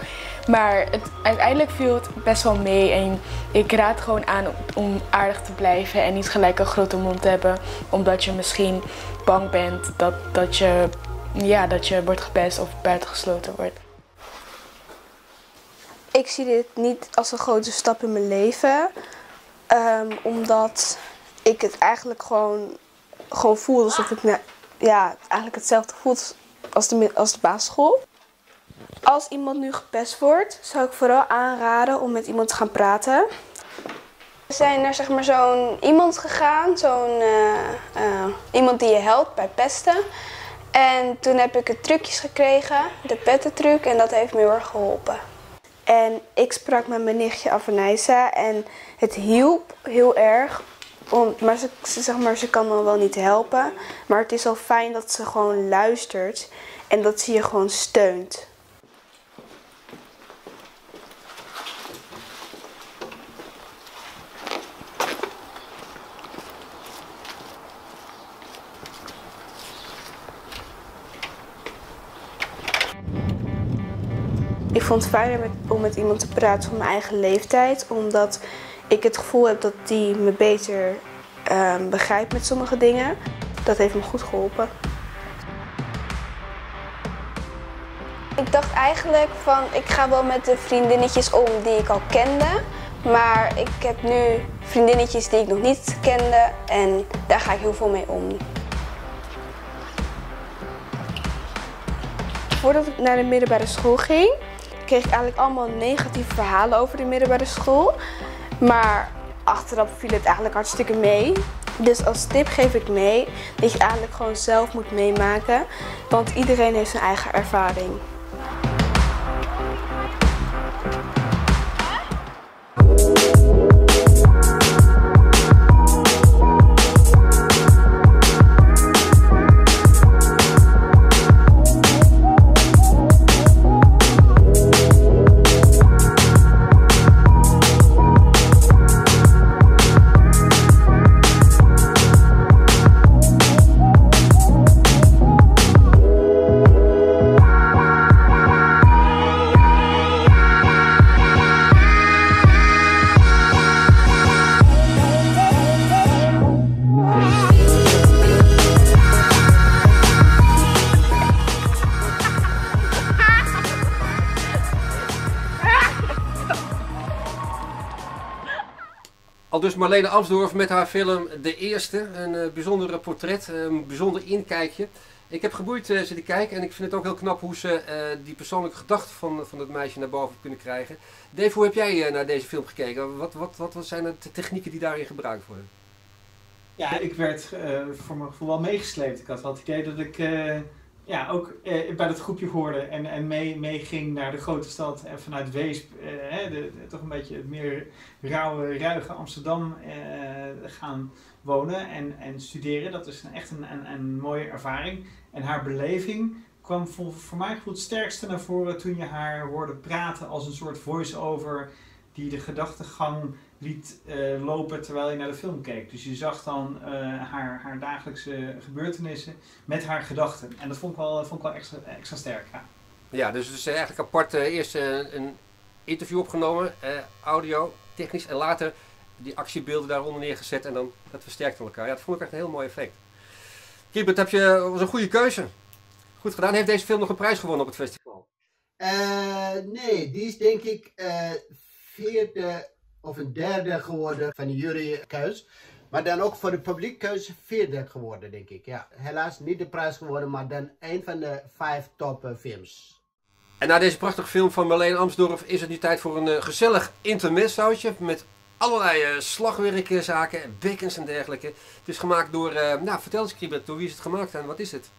Maar het, uiteindelijk viel het best wel mee. En ik raad gewoon aan om, om aardig te blijven en niet gelijk een grote mond te hebben. Omdat je misschien bang bent dat, dat, je, ja, dat je wordt gepest of buitengesloten wordt. Ik zie dit niet als een grote stap in mijn leven. Ehm, omdat ik het eigenlijk gewoon, gewoon voel alsof ik ja, eigenlijk hetzelfde voelt als de, als de basisschool. Als iemand nu gepest wordt, zou ik vooral aanraden om met iemand te gaan praten. We zijn naar zeg maar, zo'n iemand gegaan, zo'n eh, eh, iemand die je helpt bij pesten. En toen heb ik het trucjes gekregen, de pettentruc, en dat heeft me heel erg geholpen. En ik sprak met mijn nichtje Avanijsa en het hielp heel erg. Om, maar ze, ze, zeg maar ze kan dan wel niet helpen. Maar het is wel fijn dat ze gewoon luistert en dat ze je gewoon steunt. Ik vond het fijner om met iemand te praten van mijn eigen leeftijd, omdat ik het gevoel heb dat die me beter ehm, begrijpt met sommige dingen. Dat heeft me goed geholpen. Ik dacht eigenlijk van, ik ga wel met de vriendinnetjes om die ik al kende. Maar ik heb nu vriendinnetjes die ik nog niet kende en daar ga ik heel veel mee om. Voordat ik naar de middelbare school ging, kreeg ik eigenlijk allemaal negatieve verhalen over de middelbare school. Maar achteraf viel het eigenlijk hartstikke mee. Dus als tip geef ik mee dat je eigenlijk gewoon zelf moet meemaken. Want iedereen heeft zijn eigen ervaring. Dus Marlene Amsdorff met haar film De Eerste. Een uh, bijzondere portret, een bijzonder inkijkje. Ik heb geboeid uh, zitten kijken en ik vind het ook heel knap hoe ze die persoonlijke gedachten van, van het meisje naar boven kunnen krijgen. Dave, hoe heb jij naar deze film gekeken? Wat, wat, wat, wat zijn de technieken die daarin gebruikt worden? Ja, ik werd voor mijn gevoel wel meegesleept. Ik had wel het idee dat ik ja, ook eh, bij dat groepje hoorde en, en mee, mee ging naar de grote stad en vanuit Weesp eh, de, toch een beetje het meer rauwe, ruige Amsterdam eh, gaan wonen en, en studeren. Dat is echt een, een, mooie ervaring. En haar beleving kwam voor, voor mij het sterkste naar voren toen je haar hoorde praten als een soort voice-over die de gedachtegang liet uh, lopen terwijl je naar de film keek. Dus je zag dan uh, haar, haar dagelijkse gebeurtenissen met haar gedachten. En dat vond ik wel, vond ik wel extra, extra sterk. Ja, ja dus het is eigenlijk apart uh, eerst een interview opgenomen, audio, technisch, en later die actiebeelden daaronder neergezet en dan dat versterkt elkaar. Ja, dat vond ik echt een heel mooi effect. Kiebert, heb je, was een goede keuze. Goed gedaan. Heeft deze film nog een prijs gewonnen op het festival? nee, die is denk ik vierde of een derde geworden van de jurykeus. Maar dan ook voor de publiekkeus vierde geworden, denk ik. Ja, helaas niet de prijs geworden, maar dan een van de vijf top films. En na deze prachtige film van Marleen Amsdorff is het nu tijd voor een uh, gezellig intermezzoutje met allerlei uh, slagwerkzaken, bekkens en dergelijke. Het is gemaakt door, uh, nou vertel eens Kriebert, door wie is het gemaakt en wat is het?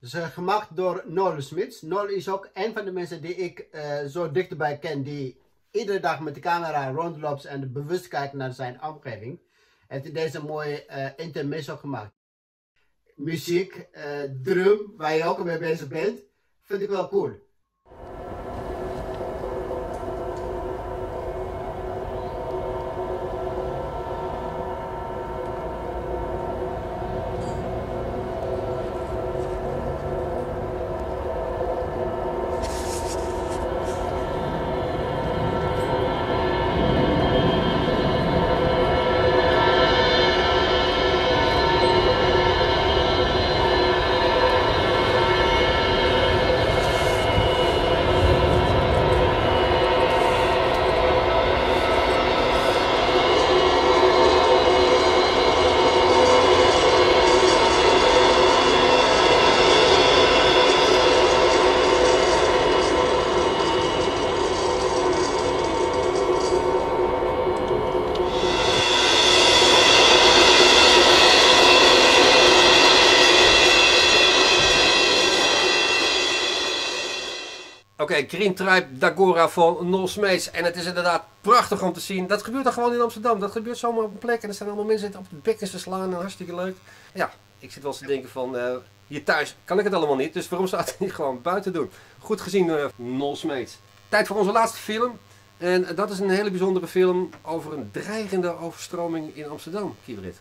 Het is gemaakt door Nol Smits. Nol is ook een van de mensen die ik zo dichterbij ken, die iedere dag met de camera rondloopt en bewust kijkt naar zijn omgeving, heeft hij deze mooie uh, intermezzo gemaakt. Muziek, uh, drum, waar je ook mee bezig bent, vind ik wel cool. Green Tribe Dagora van Nol Smeets. En het is inderdaad prachtig om te zien. Dat gebeurt dan gewoon in Amsterdam. Dat gebeurt zomaar op een plek. En er staan allemaal mensen op de bekkens te slaan. En hartstikke leuk. Ja, ik zit wel eens te denken van... Uh, hier thuis kan ik het allemaal niet. Dus waarom zou het [LAUGHS] niet gewoon buiten doen? Goed gezien, uh, Nol Smeets. Tijd voor onze laatste film. En dat is een hele bijzondere film over een dreigende overstroming in Amsterdam, Kiebrit.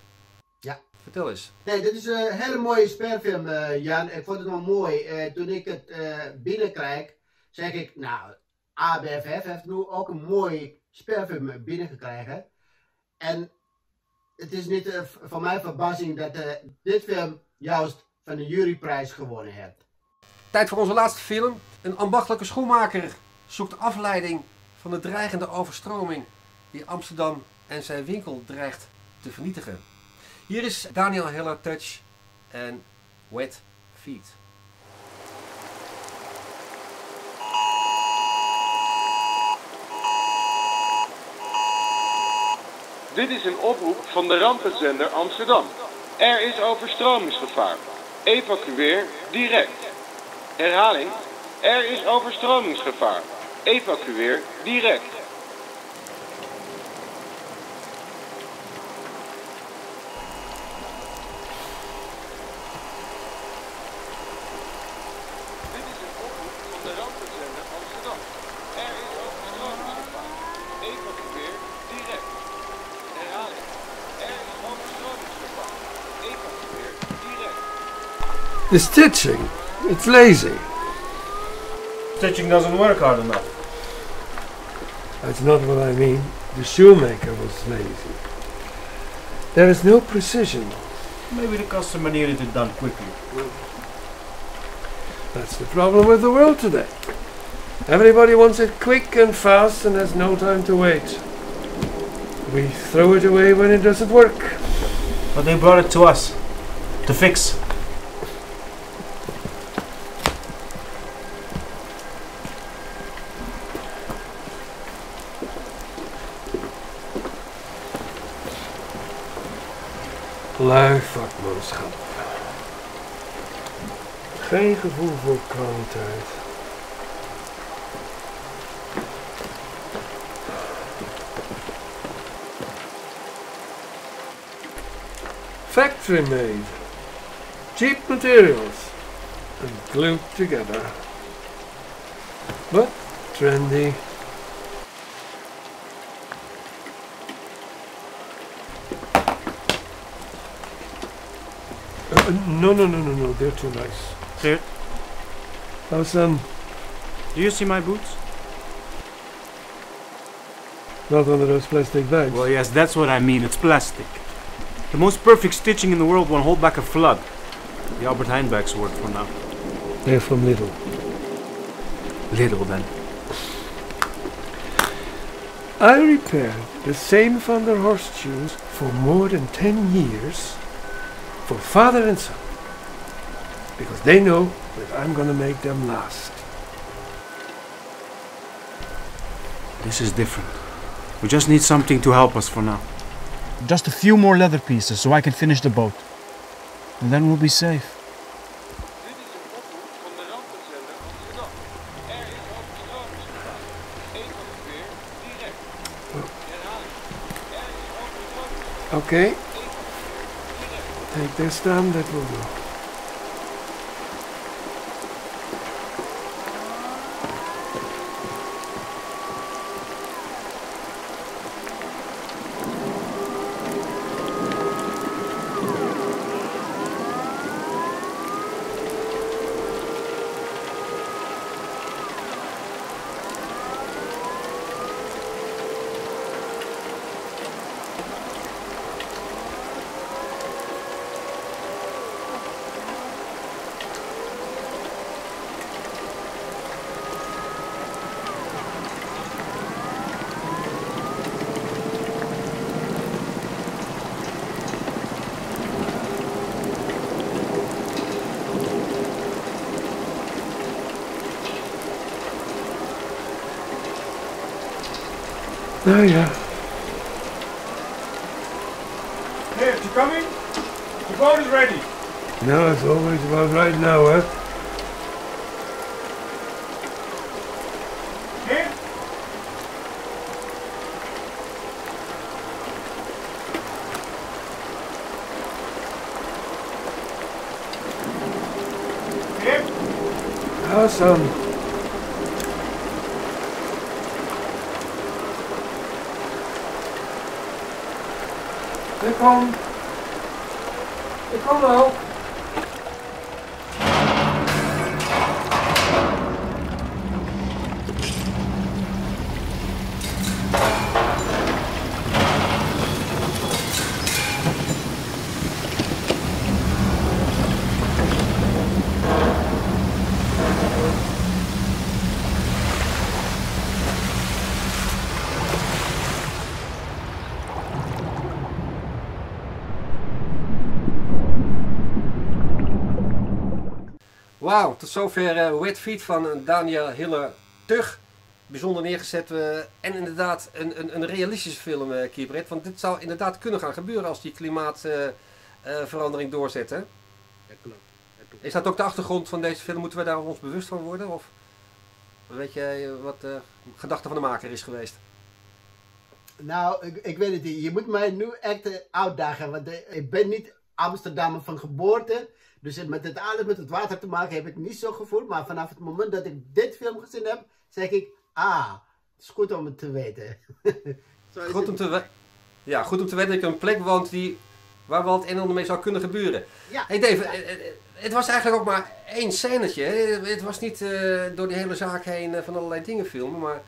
Ja. Vertel eens. Nee, dit is een hele mooie speelfilm, uh, Jan. Ik vond het wel mooi. Uh, toen ik het uh, binnenkrijg, zeg ik, nou, ABFF heeft nu ook een mooi speelfilm binnengekregen. En het is niet uh, voor mij verbazing dat uh, dit film juist van de juryprijs gewonnen heeft. Tijd voor onze laatste film. Een ambachtelijke schoenmaker zoekt afleiding van de dreigende overstroming die Amsterdam en zijn winkel dreigt te vernietigen. Hier is Daniel Heller Touch en Wet Feet. Dit is een oproep van de rampenzender Amsterdam. Er is overstromingsgevaar. Evacueer direct. Herhaling. Er is overstromingsgevaar. Evacueer direct. The stitching, it's lazy. Stitching doesn't work hard enough. That's not what I mean. The shoemaker was lazy. There is no precision. Maybe the customer needed it done quickly. That's the problem with the world today. Everybody wants it quick and fast and has no time to wait. We throw it away when it doesn't work. But they brought it to us to fix. Geen gevoel voor kwaliteit. Factory made. Cheap materials. And glued together. But trendy. Uh, no, no, no, no, no, they're too nice. Here. How's um, Do you see my boots? not one of those plastic bags? Well, yes, that's what I mean. It's plastic. The most perfect stitching in the world won't hold back a flood. The Albert Heijn bags work for now. They're from Little. Little then. I repaired the same Van der Horst shoes for more than 10 years for father and son. Because they know that I'm gonna make them last. This is different. We just need something to help us for now. Just a few more leather pieces so I can finish the boat. And then we'll be safe. Okay. Take this down, that will do. Oh yeah. Here, you coming? The boat is ready. Now it's always about right now, eh? Here? Here? Awesome. Ik kom. Ik kom wel. Wauw, tot zover eh Wet Feet van eh, Daniel Hiller Tug. Bijzonder neergezet eh, en inderdaad een, een, een realistische film, eh Kiebrett. Want dit zou inderdaad kunnen gaan gebeuren als die klimaatverandering doorzet. Hè? Is dat ook de achtergrond van deze film? Moeten we daar ons bewust van worden? Of weet jij wat de gedachte van de maker is geweest? Nou, ik, ik weet het niet. Je moet mij nu echt uitdagen. Want ik ben niet Amsterdammer van geboorte. Dus met het alles met het water te maken heb ik niet zo gevoeld. Maar vanaf het moment dat ik dit film gezien heb, zeg ik... Ah, het is goed om het te weten. [LAUGHS] Zo is Goed om te, we- ja, goed om te weten dat ik op een plek woont die, waar wel het een en ander mee zou kunnen gebeuren. Ja. Hey Dave, eh, eh, het was eigenlijk ook maar één scènetje. Het was niet eh, door die hele zaak heen eh, van allerlei dingen filmen, maar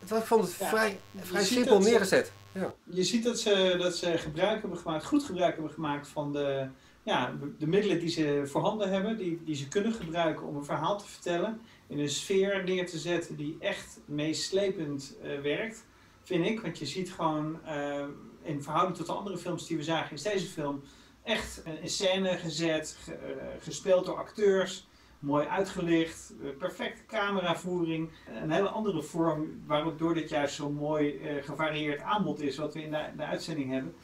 het was, ik vond het Ja, vrij, vrij simpel neergezet. Ja. Je ziet dat ze, dat ze gebruik hebben gemaakt, goed gebruik hebben gemaakt van de, ja, de middelen die ze voorhanden hebben, die, die ze kunnen gebruiken om een verhaal te vertellen, in een sfeer neer te zetten die echt meeslepend eh, werkt, vind ik. Want je ziet gewoon eh, in verhouding tot de andere films die we zagen, is deze film echt een scène gezet, ge- eh, gespeeld door acteurs. Mooi uitgelicht, eh, perfecte cameravoering. Een hele andere vorm waardoor dit juist zo'n mooi eh, gevarieerd aanbod is wat we in de, de uitzending hebben.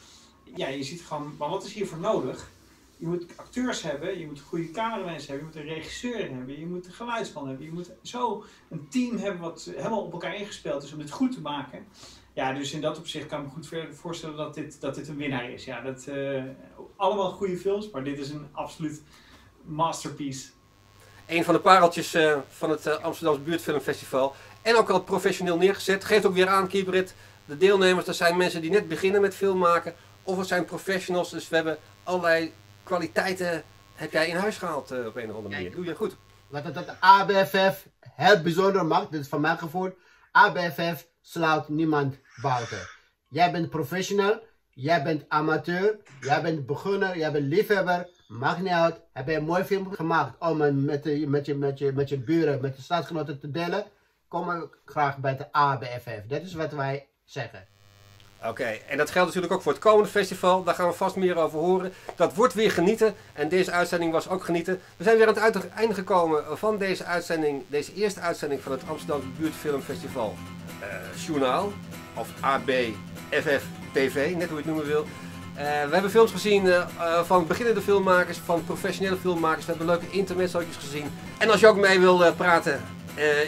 Ja, je ziet gewoon, maar wat is hiervoor nodig? Je moet acteurs hebben, je moet goede cameramensen hebben, je moet een regisseur hebben, je moet een geluidsman hebben. Je moet zo een team hebben wat helemaal op elkaar ingespeeld is om dit goed te maken. Ja, dus in dat opzicht kan ik me goed voorstellen dat dit, dat dit een winnaar is. Ja, dat, eh, allemaal goede films, maar dit is een absoluut masterpiece. Een van de pareltjes eh, van het uh, Amsterdamse Buurtfilmfestival. En ook al professioneel neergezet. Geeft ook weer aan, Kieberit. De deelnemers, dat zijn mensen die net beginnen met film maken. Of het zijn professionals. Dus we hebben allerlei kwaliteiten heb jij in huis gehaald eh, op een of andere manier. Doe je goed. Wat het dat ABFF heel bijzonder maakt, dit is van mijn gevoel. ABFF sluit niemand buiten. Jij bent professional, jij bent amateur, jij bent beginner, jij bent liefhebber. Maakt niet uit. Heb je een mooi film gemaakt om met, met, je, met, met je buren, met staatsgenoten te delen? Kom maar graag bij de ABFF. Dat is wat wij zeggen. Oké, en dat geldt natuurlijk ook voor het komende festival. Daar gaan we vast meer over horen. Dat wordt weer genieten. En deze uitzending was ook genieten. We zijn weer aan het einde gekomen van deze uitzending. Deze eerste uitzending van het Amsterdamse Buurtfilmfestival eh, Journaal. Of ABFF TV, net hoe je het noemen wil. Eh, we hebben films gezien eh, eh, van beginnende filmmakers, van professionele filmmakers. We hebben leuke intermezzootjes gezien. En als je ook mee wil praten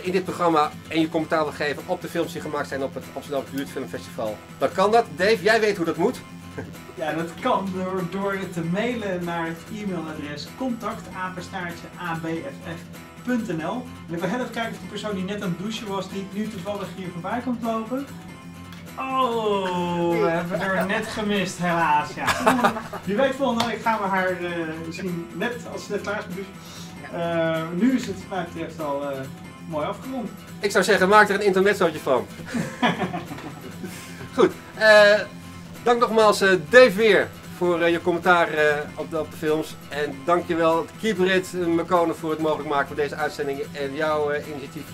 in dit programma en je commentaar wil geven op de films die gemaakt zijn op het Amsterdam Buurtfilmfestival, dan kan dat. Dave, jij weet hoe dat moet. [LAUGHS] Ja, dat kan door, door te mailen naar het e-mailadres contactapenstaartje.abff.nl En ik wil heel even kijken of de persoon die net aan het douchen was, die nu toevallig hier voorbij komt lopen. Oh, we hebben haar net gemist, helaas. Ja. Je weet volgende week gaan we haar eh, zien, net als ze net klaar is. Eh, nu is het mij betreft al eh, mooi afgerond. Ik zou zeggen, maak er een intermezzootje van. [LAUGHS] Goed, eh, dank nogmaals eh, Dave weer voor eh, je commentaar eh, op, de, op de films. En dankjewel Kieberit uh, Mekonen voor het mogelijk maken van deze uitzending en jouw eh, initiatief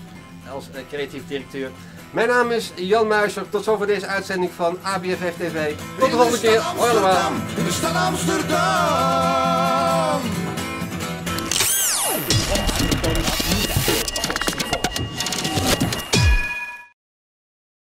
als eh, creatief directeur. Mijn naam is Jan Muiser. Tot zover deze uitzending van ABFF TV. Tot de volgende keer. Hoi allemaal. In de stad Amsterdam.